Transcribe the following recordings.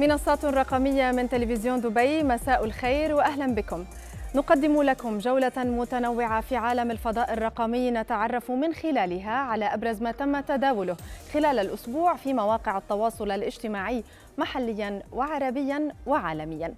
منصات رقمية من تلفزيون دبي مساء الخير وأهلا بكم. نقدم لكم جولة متنوعة في عالم الفضاء الرقمي نتعرف من خلالها على أبرز ما تم تداوله خلال الأسبوع في مواقع التواصل الاجتماعي محليا وعربيا وعالميا.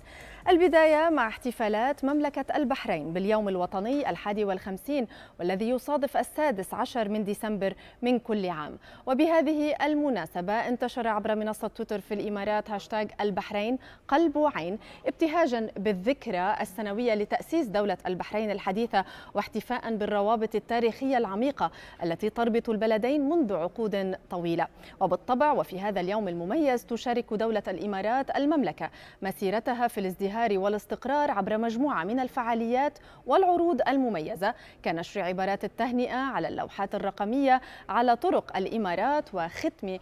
البداية مع احتفالات مملكة البحرين باليوم الوطني الحادي والخمسين والذي يصادف السادس عشر من ديسمبر من كل عام. وبهذه المناسبة انتشر عبر منصة تويتر في الإمارات هاشتاج البحرين قلب وعين ابتهاجا بالذكرى السنوية لتأسيس دولة البحرين الحديثة واحتفاء بالروابط التاريخية العميقة التي تربط البلدين منذ عقود طويلة. وبالطبع وفي هذا اليوم المميز تشارك دولة الإمارات المملكة مسيرتها في الازدهار والاستقرار عبر مجموعة من الفعاليات والعروض المميزة كنشر عبارات التهنئة على اللوحات الرقمية على طرق الإمارات وختم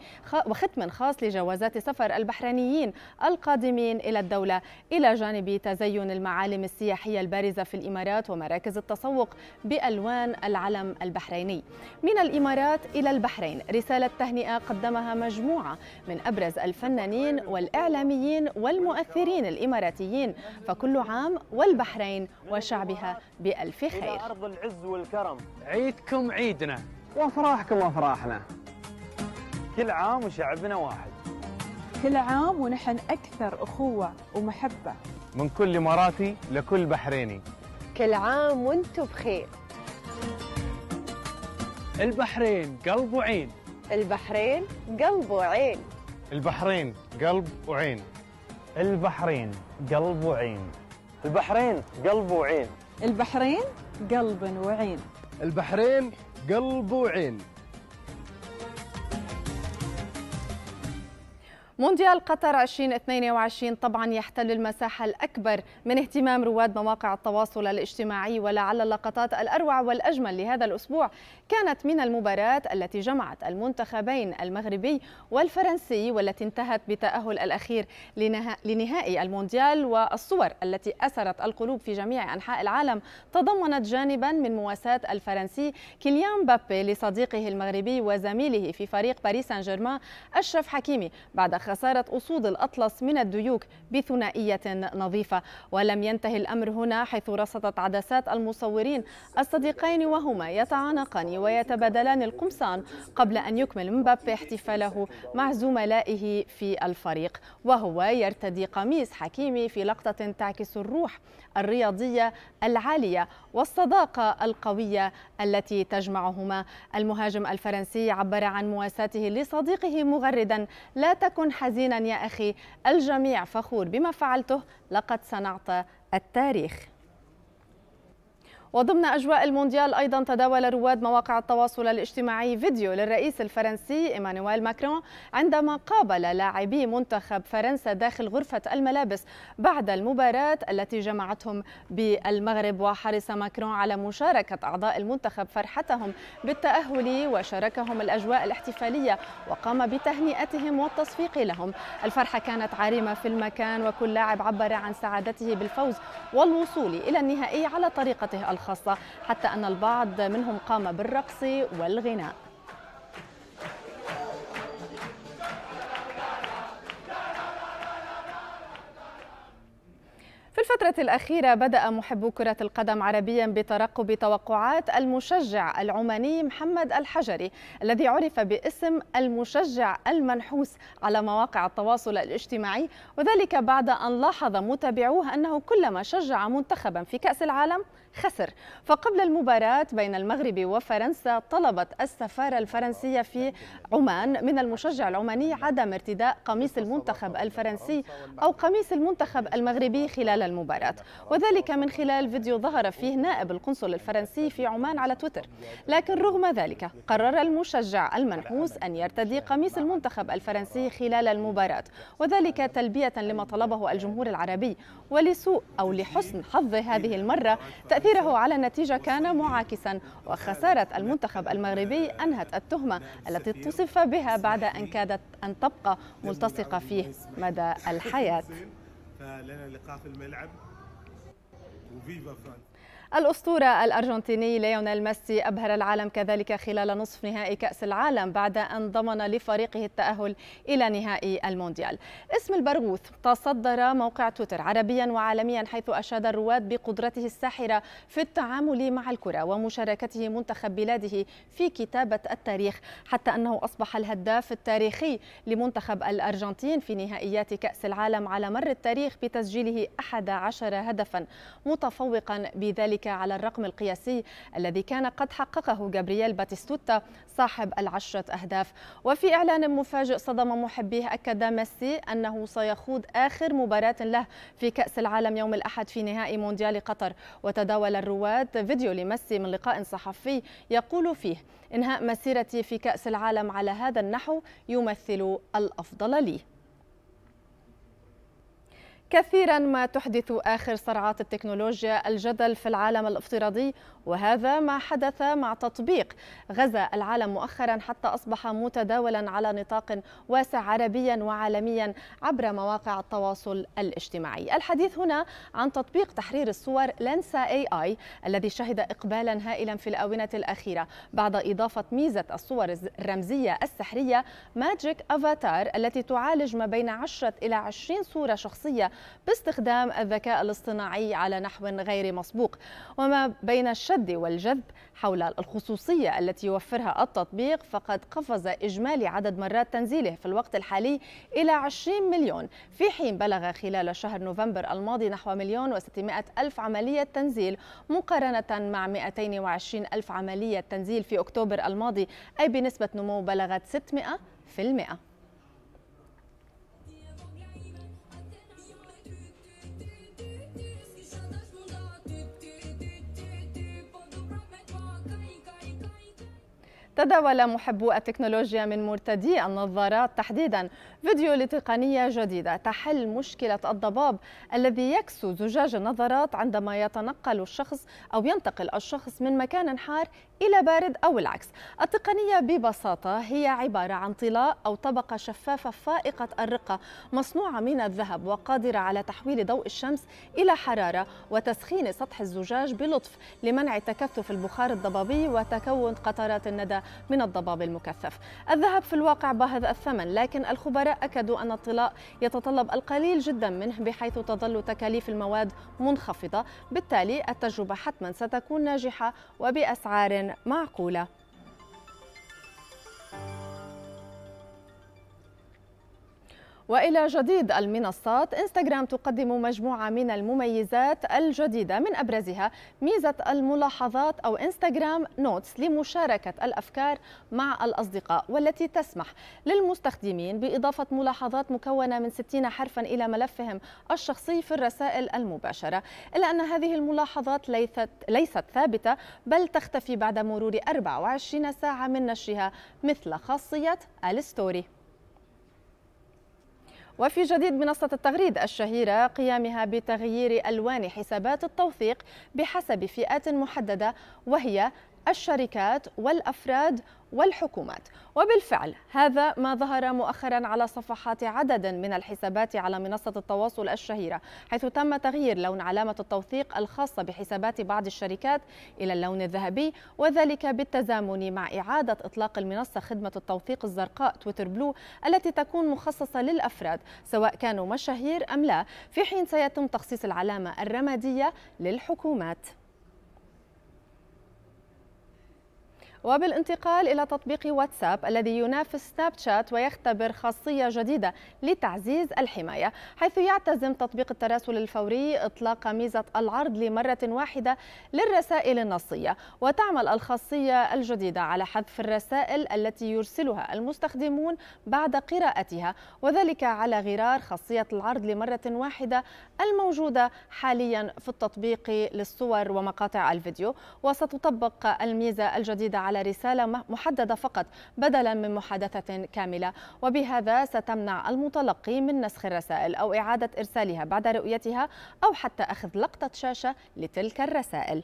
وختم خاص لجوازات سفر البحرينيين القادمين إلى الدولة. إلى جانب تزين المعالم السياحية البارزة في الإمارات ومراكز التسوق بألوان العلم البحريني. من الإمارات إلى البحرين رسالة تهنئة قدمها مجموعة من أبرز الفنانين والإعلاميين والمؤثرين الإماراتيين فكل عام والبحرين وشعبها بألف خير. أرض العز والكرم. عيدكم عيدنا. وأفراحكم افراحنا كل عام وشعبنا واحد. كل عام ونحن أكثر أخوة ومحبة. من كل إماراتي لكل بحريني. كل عام وأنتم بخير. البحرين قلب وعين. البحرين قلب وعين. البحرين قلب وعين. البحرين قلب وعين. البحرين قلب وعين. البحرين قلب وعين. البحرين قلب وعين. مونديال قطر 2022 طبعا يحتل المساحة الأكبر من اهتمام رواد مواقع التواصل الاجتماعي ولعل اللقطات الأروع والأجمل لهذا الأسبوع. كانت من المباراة التي جمعت المنتخبين المغربي والفرنسي والتي انتهت بتأهل الأخير لنهائي المونديال والصور التي أسرت القلوب في جميع أنحاء العالم. تضمنت جانبا من مواساة الفرنسي كيليان بابي لصديقه المغربي وزميله في فريق باريس سان جيرمان أشرف حكيمي بعد خسارة أسود الأطلس من الديوك بثنائية نظيفة. ولم ينتهي الأمر هنا حيث رصدت عدسات المصورين الصديقين وهما يتعانقان ويتبادلان القمصان قبل أن يكمل مبابي احتفاله مع زملائه في الفريق. وهو يرتدي قميص حكيمي في لقطة تعكس الروح الرياضية العالية والصداقة القوية التي تجمعهما. المهاجم الفرنسي عبر عن مواساته لصديقه مغردا لا تكن حزينا يا أخي. الجميع فخور بما فعلته. لقد صنعت التاريخ. وضمن أجواء المونديال أيضا تداول رواد مواقع التواصل الاجتماعي فيديو للرئيس الفرنسي إيمانويل ماكرون عندما قابل لاعبي منتخب فرنسا داخل غرفة الملابس بعد المباراة التي جمعتهم بالمغرب. وحرص ماكرون على مشاركة أعضاء المنتخب فرحتهم بالتأهل وشاركهم الأجواء الاحتفالية وقام بتهنئتهم والتصفيق لهم. الفرحة كانت عارمة في المكان وكل لاعب عبر عن سعادته بالفوز والوصول إلى النهائي على طريقته الخاصة حتى أن البعض منهم قام بالرقص والغناء. في الفترة الأخيرة بدأ محبو كرة القدم عربيا بترقب توقعات المشجع العماني محمد الحجري الذي عرف باسم المشجع المنحوس على مواقع التواصل الاجتماعي. وذلك بعد أن لاحظ متابعوه أنه كلما شجع منتخبا في كأس العالم خسر. فقبل المباراة بين المغرب وفرنسا طلبت السفارة الفرنسية في عمان من المشجع العماني عدم ارتداء قميص المنتخب الفرنسي أو قميص المنتخب المغربي خلال المباراة. وذلك من خلال فيديو ظهر فيه نائب القنصل الفرنسي في عمان على تويتر. لكن رغم ذلك قرر المشجع المنحوس أن يرتدي قميص المنتخب الفرنسي خلال المباراة. وذلك تلبية لما طلبه الجمهور العربي ولسوء أو لحسن حظ هذه المرة تأثيره على النتيجة كان معاكسا وخسارة المنتخب المغربي أنهت التهمة التي اتصف بها بعد أن كادت أن تبقى ملتصقة فيه مدى الحياة. فلنا لقاء في الملعب. و viva France الأسطورة الأرجنتيني ليونيل ميسي أبهر العالم كذلك خلال نصف نهائي كأس العالم بعد أن ضمن لفريقه التأهل إلى نهائي المونديال. اسم البرغوث تصدر موقع تويتر عربيا وعالميا حيث أشاد الرواد بقدرته الساحرة في التعامل مع الكرة ومشاركته منتخب بلاده في كتابة التاريخ حتى أنه أصبح الهداف التاريخي لمنتخب الأرجنتين في نهائيات كأس العالم على مر التاريخ بتسجيله 11 هدفا متفوقا بذلك على الرقم القياسي الذي كان قد حققه جابرييل باتيستوتا صاحب العشرة أهداف. وفي إعلان مفاجئ صدم محبيه أكد ميسي أنه سيخوض آخر مباراة له في كأس العالم يوم الأحد في نهائي مونديال قطر. وتداول الرواد فيديو لميسي من لقاء صحفي يقول فيه إنهاء مسيرتي في كأس العالم على هذا النحو يمثل الأفضل لي. كثيرا ما تحدث آخر صرعات التكنولوجيا الجدل في العالم الافتراضي وهذا ما حدث مع تطبيق غزا العالم مؤخرا حتى أصبح متداولا على نطاق واسع عربيا وعالميا عبر مواقع التواصل الاجتماعي. الحديث هنا عن تطبيق تحرير الصور لنسا اي اي الذي شهد إقبالا هائلا في الآونة الأخيرة بعد إضافة ميزة الصور الرمزية السحرية ماجيك افاتار التي تعالج ما بين 10 إلى 20 صورة شخصية باستخدام الذكاء الاصطناعي على نحو غير مسبوق وما بين الشد والجذب حول الخصوصية التي يوفرها التطبيق فقد قفز إجمالي عدد مرات تنزيله في الوقت الحالي إلى 20 مليون. في حين بلغ خلال شهر نوفمبر الماضي نحو مليون و600 ألف عملية تنزيل مقارنة مع 220 ألف عملية تنزيل في أكتوبر الماضي أي بنسبة نمو بلغت 600 تداول محبو التكنولوجيا من مرتدي النظارات تحديدا فيديو لتقنية جديدة تحل مشكلة الضباب الذي يكسو زجاج النظارات عندما يتنقل الشخص أو ينتقل الشخص من مكان حار إلى بارد أو العكس. التقنية ببساطة هي عبارة عن طلاء أو طبقة شفافة فائقة الرقة مصنوعة من الذهب وقادرة على تحويل ضوء الشمس إلى حرارة وتسخين سطح الزجاج بلطف لمنع تكثف البخار الضبابي وتكون قطرات الندى. من الضباب المكثف. الذهب في الواقع باهظ الثمن لكن الخبراء أكدوا أن الطلاء يتطلب القليل جدا منه بحيث تظل تكاليف المواد منخفضة. بالتالي التجربة حتما ستكون ناجحة وبأسعار معقولة. وإلى جديد المنصات إنستغرام تقدم مجموعة من المميزات الجديدة من أبرزها ميزة الملاحظات أو إنستغرام نوتس لمشاركة الأفكار مع الأصدقاء والتي تسمح للمستخدمين بإضافة ملاحظات مكونة من 60 حرفا إلى ملفهم الشخصي في الرسائل المباشرة. إلا أن هذه الملاحظات ليست ليست ثابتة بل تختفي بعد مرور 24 ساعة من نشرها مثل خاصية الستوري. وفي جديد منصة التغريد الشهيرة قيامها بتغيير ألوان حسابات التوثيق بحسب فئات محددة وهي الشركات والأفراد والحكومات. وبالفعل هذا ما ظهر مؤخرا على صفحات عدد من الحسابات على منصة التواصل الشهيرة حيث تم تغيير لون علامة التوثيق الخاصة بحسابات بعض الشركات إلى اللون الذهبي وذلك بالتزامن مع إعادة إطلاق المنصة خدمة التوثيق الزرقاء تويتر بلو التي تكون مخصصة للأفراد سواء كانوا مشاهير أم لا. في حين سيتم تخصيص العلامة الرمادية للحكومات. وبالانتقال إلى تطبيق واتساب الذي ينافس سناب شات ويختبر خاصية جديدة لتعزيز الحماية حيث يعتزم تطبيق التراسل الفوري إطلاق ميزة العرض لمرة واحدة للرسائل النصية. وتعمل الخاصية الجديدة على حذف الرسائل التي يرسلها المستخدمون بعد قراءتها وذلك على غرار خاصية العرض لمرة واحدة الموجودة حاليا في التطبيق للصور ومقاطع الفيديو. وستطبق الميزة الجديدة رسالة محددة فقط بدلا من محادثة كاملة. وبهذا ستمنع المتلقي من نسخ الرسائل أو إعادة إرسالها بعد رؤيتها أو حتى أخذ لقطة شاشة لتلك الرسائل.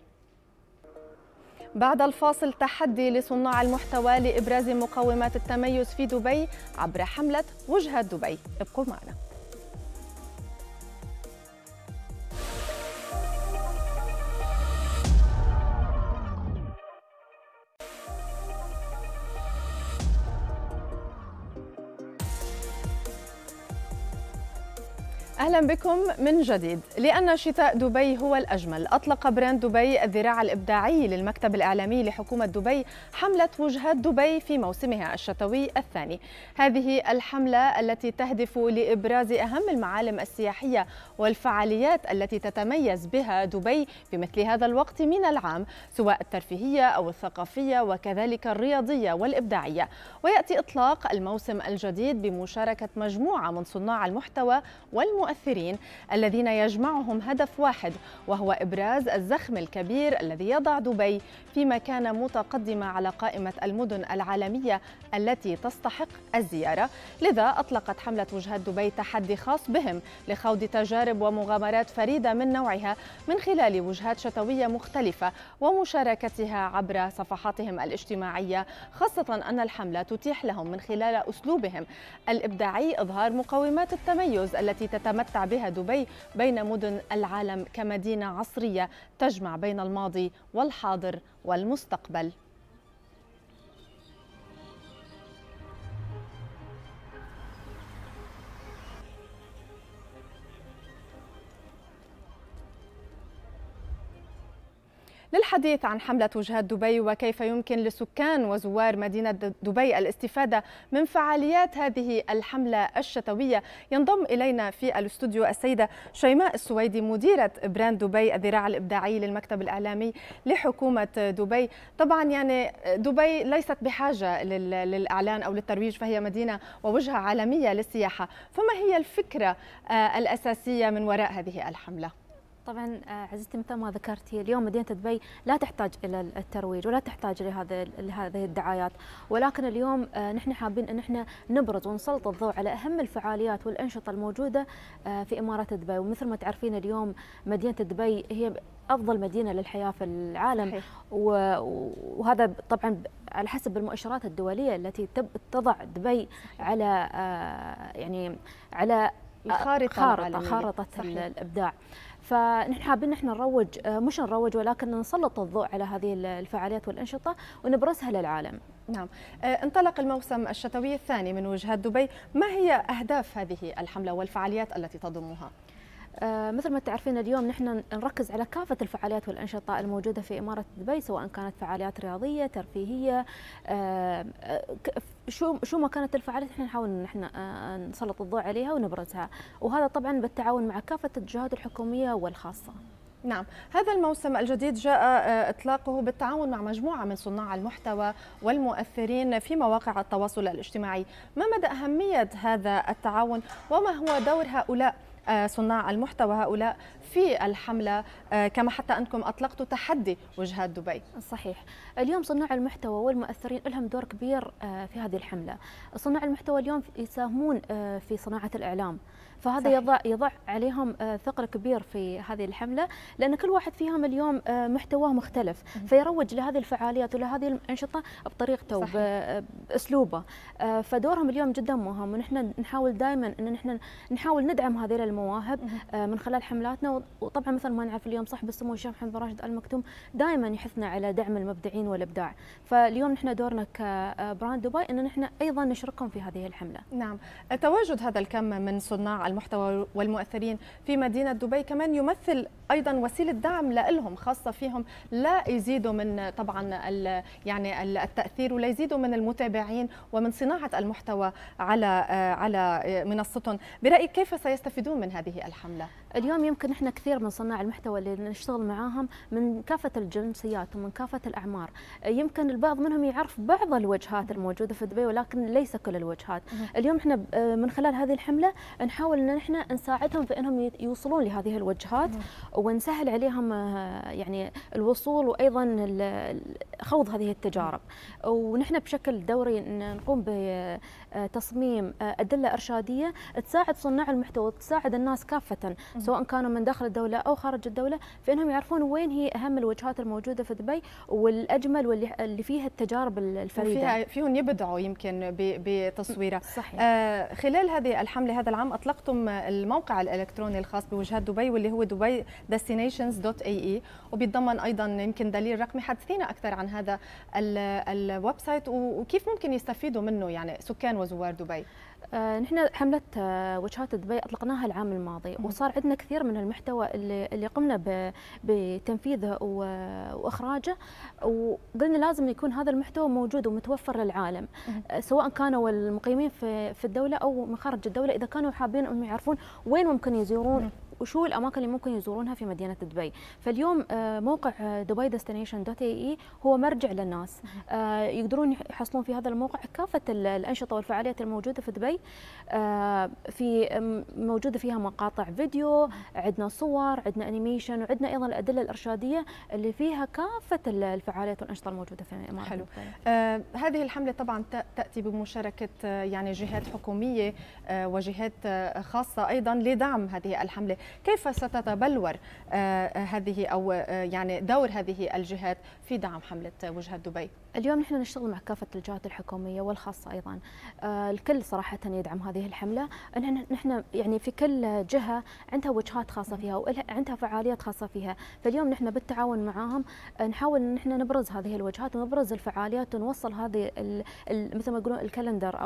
بعد الفاصل تحدي لصناع المحتوى لإبراز مقومات التميز في دبي عبر حملة وجهة دبي. ابقوا معنا. أهلا بكم من جديد. لأن شتاء دبي هو الأجمل. أطلق براند دبي الذراع الإبداعي للمكتب الإعلامي لحكومة دبي حملة وجهات دبي في موسمها الشتوي الثاني. هذه الحملة التي تهدف لإبراز أهم المعالم السياحية والفعاليات التي تتميز بها دبي في مثل هذا الوقت من العام سواء الترفيهية أو الثقافية وكذلك الرياضية والإبداعية. ويأتي إطلاق الموسم الجديد بمشاركة مجموعة من صناع المحتوى والمؤثرين المؤثرين الذين يجمعهم هدف واحد وهو إبراز الزخم الكبير الذي يضع دبي في مكانة متقدمة على قائمة المدن العالمية التي تستحق الزيارة. لذا أطلقت حملة وجهات دبي تحدي خاص بهم لخوض تجارب ومغامرات فريدة من نوعها من خلال وجهات شتوية مختلفة ومشاركتها عبر صفحاتهم الاجتماعية خاصة أن الحملة تتيح لهم من خلال أسلوبهم الإبداعي إظهار مقومات التميز التي تتمثل تتمتع بها دبي بين مدن العالم كمدينة عصرية تجمع بين الماضي والحاضر والمستقبل. للحديث عن حملة وجهات دبي وكيف يمكن لسكان وزوار مدينة دبي الاستفادة من فعاليات هذه الحملة الشتوية. ينضم إلينا في الاستوديو السيدة شيماء السويدي مديرة Brand Dubai الذراع الإبداعي للمكتب الإعلامي لحكومة دبي. طبعا يعني دبي ليست بحاجة للإعلان أو للترويج فهي مدينة ووجهة عالمية للسياحة. فما هي الفكرة الأساسية من وراء هذه الحملة؟ طبعا عزيزتي مثل ما ذكرتي اليوم مدينة دبي لا تحتاج إلى الترويج ولا تحتاج لهذا لهذه الدعايات. ولكن اليوم نحن حابين أن إحنا نبرز ونسلط الضوء على أهم الفعاليات والأنشطة الموجودة في اماره دبي. ومثل ما تعرفين اليوم مدينة دبي هي أفضل مدينة للحياة في العالم. صحيح. وهذا طبعا على حسب المؤشرات الدولية التي تضع دبي على يعني على الخارطة خارطة خارطة الإبداع. فنحن حابين نحن نروج مش نروج ولكن نسلط الضوء على هذه الفعاليات والأنشطة ونبرزها للعالم. نعم. انطلق الموسم الشتوي الثاني من وجهات دبي. ما هي أهداف هذه الحملة والفعاليات التي تضمها؟ آه مثل ما تعرفين اليوم نحن نركز على كافة الفعاليات والأنشطة الموجودة في إمارة دبي سواء كانت فعاليات رياضية ترفيهية آه شو شو ما كانت الفعاليات إحنا نحاول إن إحنا آه نسلط الضوء عليها ونبرزها. وهذا طبعا بالتعاون مع كافة الجهات الحكومية والخاصة. نعم. هذا الموسم الجديد جاء إطلاقه بالتعاون مع مجموعة من صناع المحتوى والمؤثرين في مواقع التواصل الاجتماعي. ما مدى أهمية هذا التعاون؟ وما هو دور هؤلاء؟ صناع المحتوى هؤلاء في الحملة. كما حتى أنكم أطلقتوا تحدي وجهات دبي. صحيح. اليوم صناع المحتوى والمؤثرين لهم دور كبير في هذه الحملة. صناع المحتوى اليوم يساهمون في صناعة الإعلام. فهذا صحيح. يضع يضع عليهم ثقل كبير في هذه الحملة لأن كل واحد فيهم اليوم محتواه مختلف. فيروج لهذه الفعاليات ولهذه الأنشطة بطريقته بأسلوبه. فدورهم اليوم جدا مهم ونحن نحاول دائما إن نحن نحاول ندعم هذه المواهب من خلال حملاتنا. وطبعا مثل ما نعرف اليوم صاحب السمو الشيخ محمد بن راشد ال مكتوم دائما يحثنا على دعم المبدعين والإبداع. فاليوم نحن دورنا كبراند دبي إن نحن أيضا نشركهم في هذه الحملة. نعم. تواجد هذا الكم من صناع المحتوى والمؤثرين في مدينة دبي. كمان يمثل أيضا وسيلة دعم لهم خاصة فيهم. لا يزيدوا من طبعا يعني التأثير ولا يزيدوا من المتابعين ومن صناعة المحتوى على على منصتهم برأيك كيف سيستفيدون من هذه الحملة؟ اليوم يمكن إحنا كثير من صناع المحتوى اللي نشتغل معاهم من كافة الجنسيات ومن كافة الأعمار. يمكن البعض منهم يعرف بعض الوجهات الموجودة في دبي ولكن ليس كل الوجهات. اليوم إحنا من خلال هذه الحملة نحاول إن إحنا نساعدهم في إنهم يوصلون لهذه الوجهات ونسهل عليهم يعني الوصول وأيضا خوض هذه التجارب. ونحن بشكل دوري نقوم بتصميم أدلة إرشادية تساعد صناع المحتوى وتساعد الناس كافة. سواء كانوا من داخل الدولة أو خارج الدولة في انهم يعرفون وين هي أهم الوجهات الموجودة في دبي والأجمل واللي اللي فيها التجارب الفريدة. وفيها فيهم يبدعوا يمكن بتصويرها. صحيح. آه خلال هذه الحملة هذا العام أطلقتم الموقع الإلكتروني الخاص بوجهات دبي واللي هو دبي destinations.ae وبيتضمن أيضا يمكن دليل رقمي حدثينا أكثر عن هذا ال website وكيف ممكن يستفيدوا منه يعني سكان وزوار دبي؟ آه، نحن حملة آه، وجهات دبي أطلقناها العام الماضي وصار عندنا كثير من المحتوى اللي, اللي قمنا بتنفيذه و- وإخراجه وقلنا لازم يكون هذا المحتوى موجود ومتوفر للعالم سواء كانوا المقيمين في الدولة أو من خارج الدولة. إذا كانوا حابين أنهم يعرفون وين ممكن يزورون وشو الأماكن اللي ممكن يزورونها في مدينة دبي. فاليوم آه، موقع Dubai Destinations dot ae هو مرجع للناس. آه، يقدرون يحصلون في هذا الموقع كافة ال- الأنشطة والفعاليات الموجودة في دبي. آه، في موجودة فيها مقاطع فيديو عندنا صور عندنا animation وعندنا أيضا الأدلة الأرشادية اللي فيها كافة ال- الفعاليات والأنشطة الموجودة في امارات حلو. آه، هذه الحملة طبعا ت- تأتي بمشاركة آه، يعني جهات حكومية آه، وجهات آه، خاصة أيضا لدعم هذه الحملة. كيف ستتبلور آه، هذه أو آه، يعني دور هذه الجهات في دعم حملة وجهة دبي؟ اليوم نحن نشتغل مع كافة الجهات الحكومية والخاصة أيضا. آه الكل صراحة يدعم هذه الحملة. نحن نحن يعني في كل جهة عندها وجهات خاصة فيها وعندها فعاليات خاصة فيها. فاليوم نحن بالتعاون معاهم آه، نحاول إن إحنا نبرز هذه الوجهات ونبرز الفعاليات ونوصل هذه مثل ما يقولون الكالندر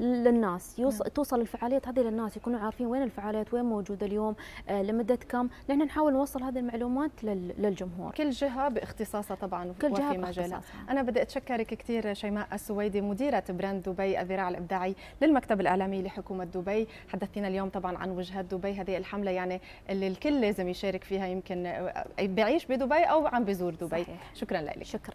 ال- للناس. يوص توصل الفعاليات هذه للناس يكونوا عارفين وين الفعاليات وين موجودة اليوم آه لمدة كم. نحن نحاول نوصل هذه المعلومات لل- للجمهور. كل جهة باختصاصها طبعا كل جهة وفي مجالها. باختصاصها. أنا بدي أتشكرك كثير شيماء السويدي مديرة Brand Dubai الذراع الإبداعي للمكتب الإعلامي لحكومة دبي. حدثتنا اليوم طبعا عن وجهات دبي هذه الحملة يعني اللي الكل لازم يشارك فيها يمكن بيعيش بدبي أو عم بيزور دبي. صحيح. شكرا لك. شكرا.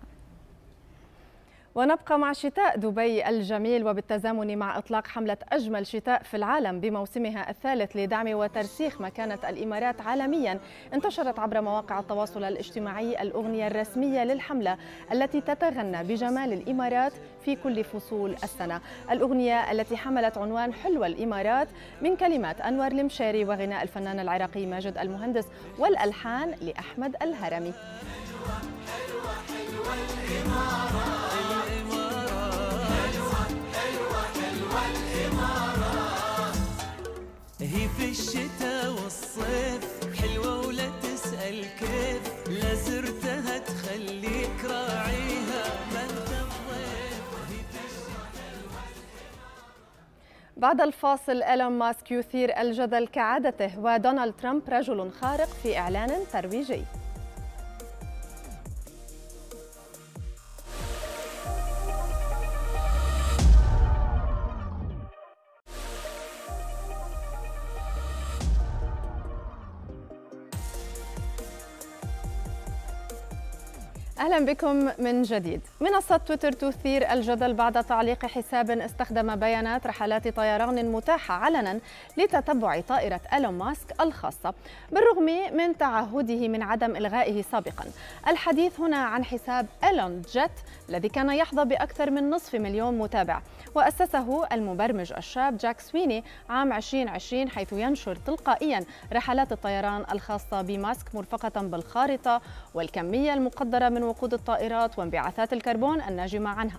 ونبقى مع شتاء دبي الجميل وبالتزامن مع إطلاق حملة أجمل شتاء في العالم بموسمها الثالث لدعم وترسيخ مكانة الإمارات عالميا. انتشرت عبر مواقع التواصل الاجتماعي الأغنية الرسمية للحملة التي تتغنى بجمال الإمارات في كل فصول السنة. الأغنية التي حملت عنوان حلوة الإمارات من كلمات أنور المشاري وغناء الفنان العراقي ماجد المهندس والألحان لأحمد الهرمي. هي في الشتاء والصيف. حلوة ولا تسأل كيف. لا زرتها تخليك راعيها. ما انت بعد الفاصل إيلون ماسك يثير الجدل كعادته ودونالد ترامب رجل خارق في إعلان ترويجي. أهلا بكم من جديد. منصة تويتر تثير الجدل بعد تعليق حساب استخدم بيانات رحلات طيران متاحة علنا لتتبع طائرة إيلون ماسك الخاصة، بالرغم من تعهده من عدم إلغائه سابقا. الحديث هنا عن حساب إيلون جيت الذي كان يحظى بأكثر من نصف مليون متابع، وأسسه المبرمج الشاب جاك سويني عام 2020 حيث ينشر تلقائيا رحلات الطيران الخاصة بماسك مرفقة بالخارطة والكمية المقدرة من وقود الطائرات وانبعاثات الكربون الناجمة عنها.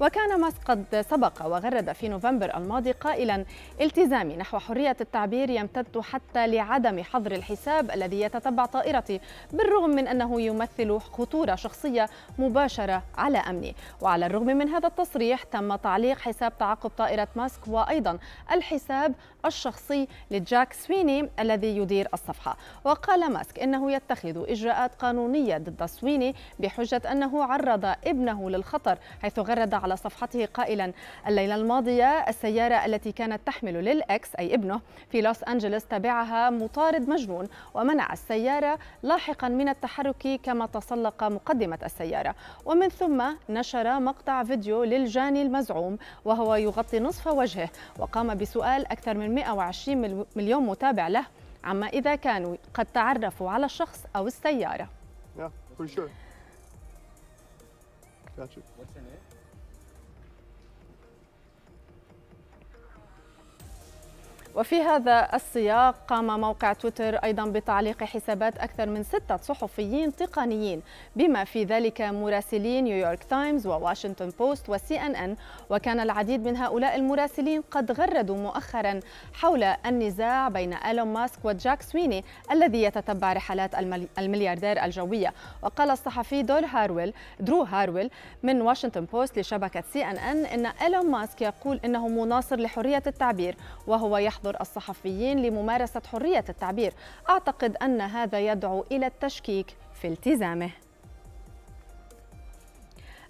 وكان ماسك قد سبق وغرد في نوفمبر الماضي قائلا التزامي نحو حرية التعبير يمتد حتى لعدم حظر الحساب الذي يتتبع طائرتي بالرغم من أنه يمثل خطورة شخصية مباشرة على أمني. وعلى الرغم من هذا التصريح تم تعليق حساب تعقب طائرة ماسك وأيضا الحساب الشخصي لجاك سويني الذي يدير الصفحة. وقال ماسك إنه يتخذ إجراءات قانونية ضد سويني بحجة أنه عرض ابنه للخطر حيث غرد على صفحته قائلا الليلة الماضية السيارة التي كانت تحمل للإكس أي ابنه في لوس أنجلوس تبعها مطارد مجنون ومنع السيارة لاحقا من التحرك كما تسلق مقدمة السيارة. ومن ثم نشر مقطع فيديو للجاني المزعوم وهو يغطي نصف وجهه وقام بسؤال أكثر من 120 مليون متابع له عما إذا كانوا قد تعرفوا على الشخص أو السيارة Yeah, for sure. Gotcha. وفي هذا السياق قام موقع تويتر أيضا بتعليق حسابات أكثر من ستة صحفيين تقنيين بما في ذلك مراسلي نيويورك تايمز وواشنطن بوست وسي إن إن. وكان العديد من هؤلاء المراسلين قد غردوا مؤخرا حول النزاع بين إيلون ماسك وجاك سويني الذي يتتبع رحلات الملياردير الجوية. وقال الصحفي دول هارويل درو هارويل من واشنطن بوست لشبكة سي إن إن إن إيلون ماسك يقول إنه مناصر لحرية التعبير وهو يحظر الصحفيين لممارسة حرية التعبير. أعتقد أن هذا يدعو إلى التشكيك في التزامه.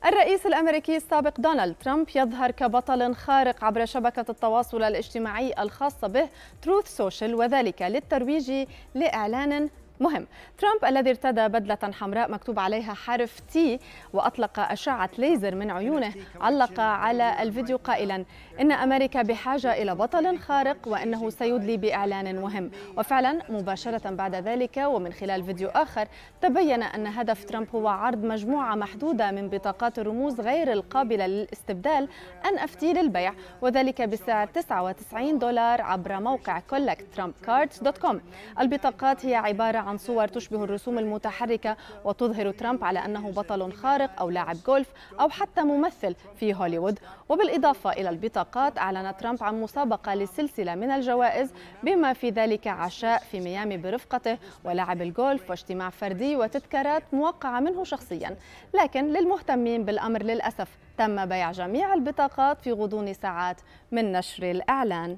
الرئيس الأمريكي السابق دونالد ترامب يظهر كبطل خارق عبر شبكة التواصل الاجتماعي الخاصه به Truth Social وذلك للترويج لإعلان مهم. ترامب الذي ارتدى بدلة حمراء مكتوب عليها حرف T وأطلق أشعة ليزر من عيونه علق على الفيديو قائلا إن أمريكا بحاجة إلى بطل خارق وإنه سيدلي بإعلان مهم. وفعلا مباشرة بعد ذلك ومن خلال فيديو آخر تبين أن هدف ترامب هو عرض مجموعة محدودة من بطاقات الرموز غير القابلة للاستبدال أن أفتي للبيع وذلك بسعر 99 دولار عبر موقع collecttrumpcards.com البطاقات هي عبارة عن صور تشبه الرسوم المتحركة وتظهر ترامب على أنه بطل خارق أو لاعب جولف أو حتى ممثل في هوليوود. وبالإضافة إلى البطاقات أعلن ترامب عن مسابقة لسلسلة من الجوائز بما في ذلك عشاء في ميامي برفقته ولعب الجولف واجتماع فردي وتذكارات موقعة منه شخصيا. لكن للمهتمين بالأمر للأسف تم بيع جميع البطاقات في غضون ساعات من نشر الإعلان.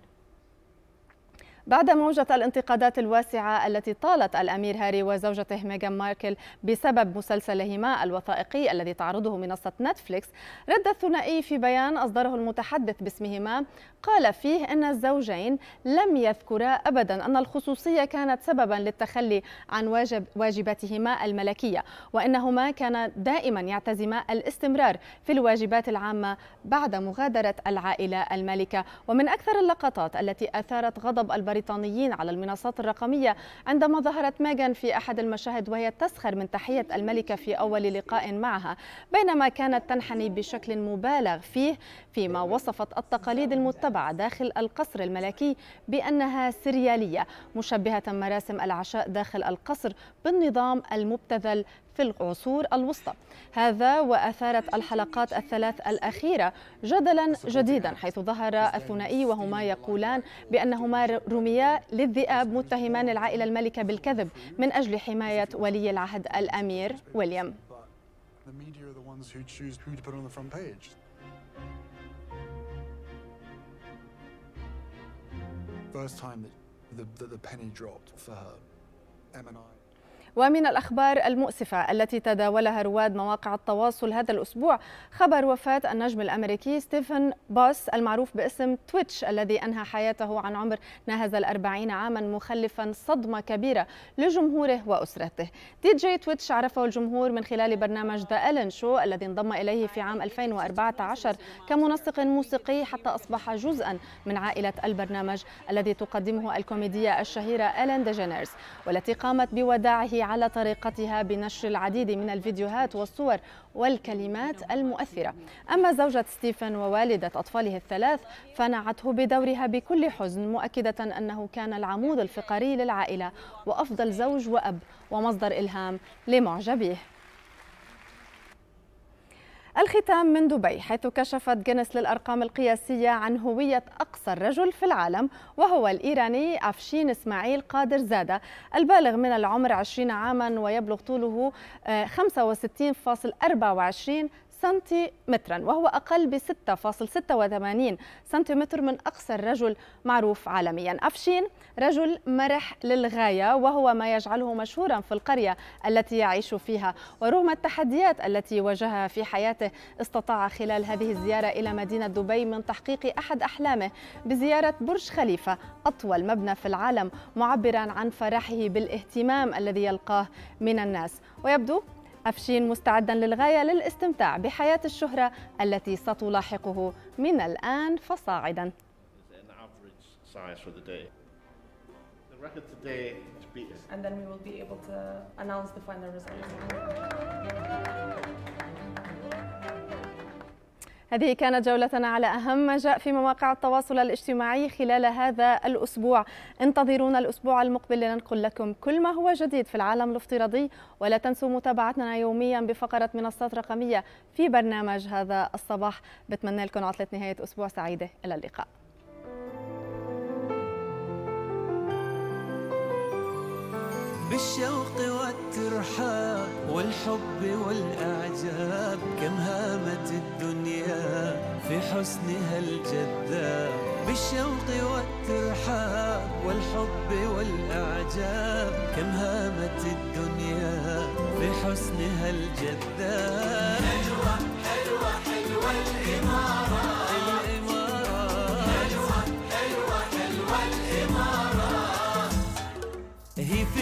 بعد موجة الانتقادات الواسعة التي طالت الأمير هاري وزوجته ميغان ماركل بسبب مسلسلهما الوثائقي الذي تعرضه منصة نتفليكس رد الثنائي في بيان أصدره المتحدث باسمهما. قال فيه أن الزوجين لم يذكرا أبدا أن الخصوصية كانت سببا للتخلي عن واجب واجباتهما الملكية وأنهما كانا دائما يعتزما الاستمرار في الواجبات العامة بعد مغادرة العائلة المالكة ومن أكثر اللقطات التي أثارت غضب البريطانيين على المنصات الرقمية عندما ظهرت ميغان في أحد المشاهد وهي تسخر من تحية الملكة في أول لقاء معها بينما كانت تنحني بشكل مبالغ فيه فيما وصفت التقاليد المتبعة داخل القصر الملكي بأنها سريالية مشبهة مراسم العشاء داخل القصر بالنظام المبتذل في العصور الوسطى. هذا وأثارت الحلقات الثلاث الأخيرة جدلا جديدا حيث ظهر الثنائي وهما يقولان بأنهما رميا للذئاب متهمان العائلة الملكة بالكذب من أجل حماية ولي العهد الأمير ويليام. First time that the, the penny dropped for her, M and I. ومن الأخبار المؤسفة التي تداولها رواد مواقع التواصل هذا الأسبوع خبر وفاة النجم الأمريكي ستيفن بوس المعروف باسم تويتش الذي أنهى حياته عن عمر ناهز الأربعين عاما مخلفا صدمة كبيرة لجمهوره وأسرته. دي جي تويتش عرفه الجمهور من خلال برنامج The Ellen Show الذي انضم إليه في عام 2014 كمنسق موسيقي حتى أصبح جزءا من عائلة البرنامج الذي تقدمه الكوميدية الشهيرة إلين ديجينيرز والتي قامت بوداعه على طريقتها بنشر العديد من الفيديوهات والصور والكلمات المؤثرة. أما زوجة ستيفن ووالدة أطفاله الثلاث فنعته بدورها بكل حزن مؤكدة أنه كان العمود الفقري للعائلة وأفضل زوج وأب ومصدر إلهام لمعجبيه. الختام من دبي حيث كشفت جينيس للأرقام القياسية عن هوية أقصر رجل في العالم وهو الإيراني أفشين إسماعيل قادر زادة البالغ من العمر 20 عاما ويبلغ طوله 65.24 سنتيمترا وهو أقل ب 6.86 سنتيمتر من أقصر رجل معروف عالميا. أفشين رجل مرح للغاية وهو ما يجعله مشهورا في القرية التي يعيش فيها. ورغم التحديات التي واجهها في حياته استطاع خلال هذه الزيارة إلى مدينة دبي من تحقيق أحد أحلامه بزيارة برج خليفة أطول مبنى في العالم معبرا عن فرحه بالإهتمام الذي يلقاه من الناس. ويبدو أفشين مستعدا للغاية للاستمتاع بحياة الشهرة التي ستلاحقه من الآن فصاعدا And then we will be able to announce the final results. هذه كانت جولتنا على أهم ما جاء في مواقع التواصل الاجتماعي خلال هذا الأسبوع. انتظرونا الأسبوع المقبل لننقل لكم كل ما هو جديد في العالم الافتراضي ولا تنسوا متابعتنا يوميا بفقرة منصات رقمية في برنامج هذا الصباح. بتمنى لكم عطلة نهاية أسبوع سعيدة. إلى اللقاء. بالشوق والترحاب والحب والإعجاب كم هامت الدنيا في حسنها الجذاب. بالشوق والترحاب والحب والإعجاب كم هامت الدنيا في حسنها الجذاب.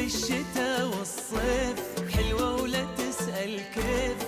الشتا والصيف. حلوة ولا تسأل كيف؟